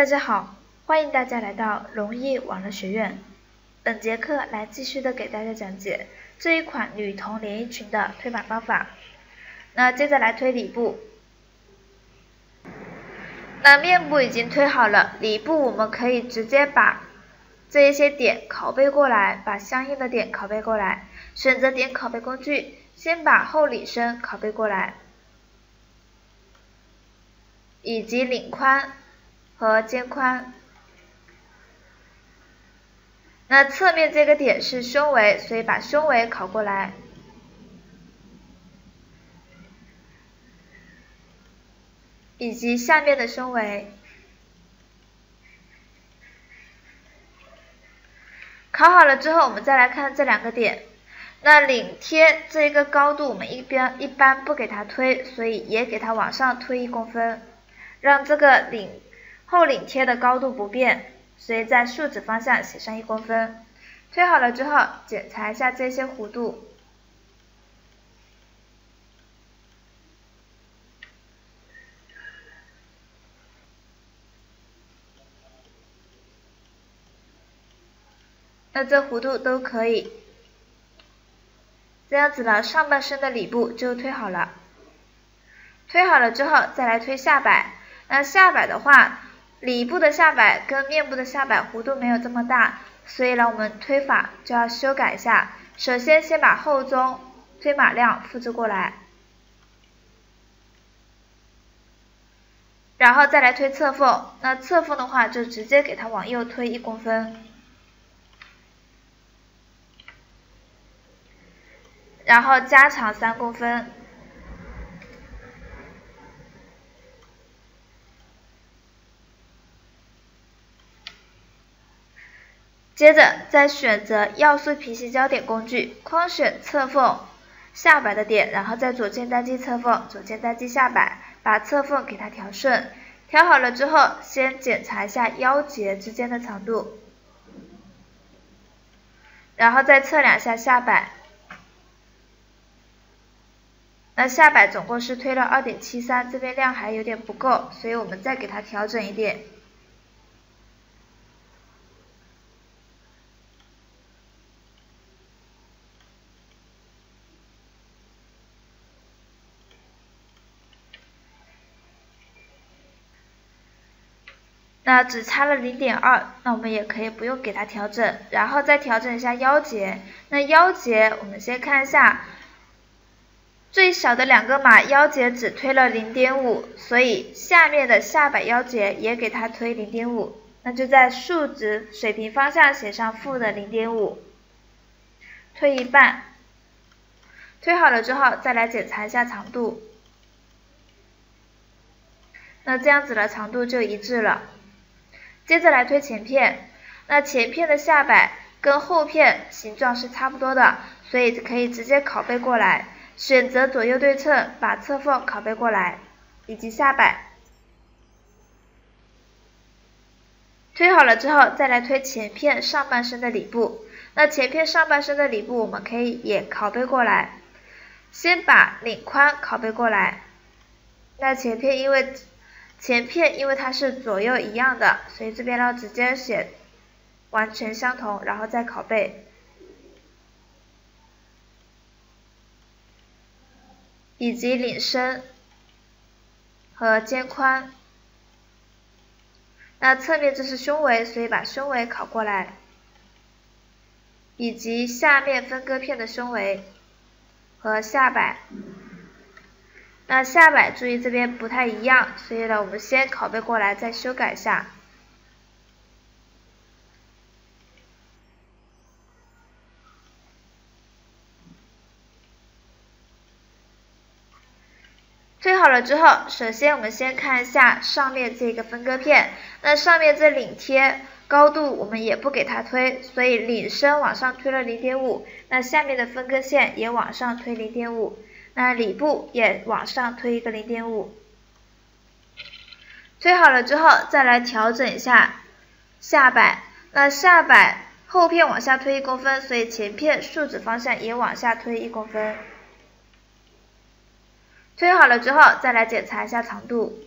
大家好，欢迎大家来到龙易网络学院。本节课来继续的给大家讲解这一款女童连衣裙的推码方法。那接着来推里部。那面部已经推好了，里部我们可以直接把这一些点拷贝过来，把相应的点拷贝过来。选择点拷贝工具，先把后领身拷贝过来，以及领宽。和肩宽，那侧面这个点是胸围，所以把胸围拷过来，以及下面的胸围，拷好了之后，我们再来看这两个点。那领贴这一个高度，我们一边一般不给它推，所以也给它往上推一公分，让这个领。后领贴的高度不变，所以在竖直方向写上一公分。推好了之后，检查一下这些弧度。那这弧度都可以。这样子呢，上半身的里部就推好了。推好了之后，再来推下摆。那下摆的话，里部的下摆跟面部的下摆弧度没有这么大，所以呢，我们推法就要修改一下。首先，先把后中推码量复制过来，然后再来推侧缝。那侧缝的话，就直接给它往右推一公分，然后加长三公分。接着再选择要素平行焦点工具，框选侧缝下摆的点，然后在左键单击侧缝，左键单击下摆，把侧缝给它调顺。调好了之后，先检查一下腰节之间的长度，然后再测量一下下摆。那下摆总共是推了二点七三，这边量还有点不够，所以我们再给它调整一点。那只差了零点二，那我们也可以不用给它调整，然后再调整一下腰节。那腰节我们先看一下，最小的两个码腰节只推了零点五，所以下面的下摆腰节也给它推零点五，那就在竖直水平方向写上负的零点五，推一半。推好了之后，再来检查一下长度，那这样子的长度就一致了。接着来推前片，那前片的下摆跟后片形状是差不多的，所以可以直接拷贝过来。选择左右对称，把侧缝拷贝过来，以及下摆。推好了之后，再来推前片上半身的里部。那前片上半身的里部，我们可以也拷贝过来。先把领宽拷贝过来。那前片因为。前片因为它是左右一样的，所以这边呢直接写完全相同，然后再拷贝，以及领身和肩宽。那侧面这是胸围，所以把胸围拷过来，以及下面分割片的胸围和下摆。那下摆注意这边不太一样，所以呢，我们先拷贝过来，再修改一下。推好了之后，首先我们先看一下上面这个分割片，那上面这领贴高度我们也不给它推，所以领深往上推了零点五，那下面的分割线也往上推零点五。那里部也往上推一个零点五，推好了之后，再来调整一下下摆。那下摆后片往下推一公分，所以前片竖直方向也往下推一公分。推好了之后，再来检查一下长度。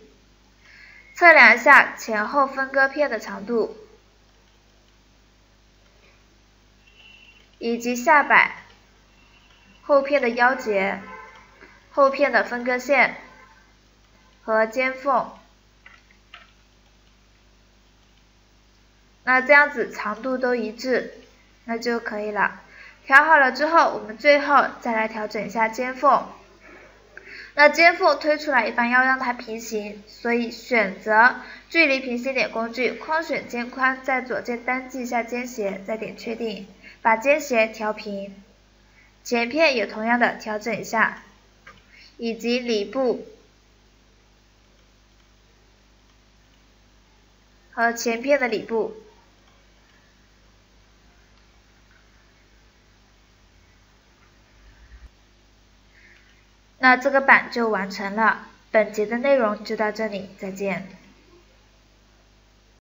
测量一下前后分割片的长度，以及下摆、后片的腰节、后片的分割线和肩缝。那这样子长度都一致，那就可以了。调好了之后，我们最后再来调整一下肩缝。那肩缝推出来一般要让它平行，所以选择距离平行点工具，框选肩宽，在左键单击一下肩斜，再点确定，把肩斜调平。前片也同样的调整一下，以及里布和前片的里布。那这个版就完成了，本节的内容就到这里，再见。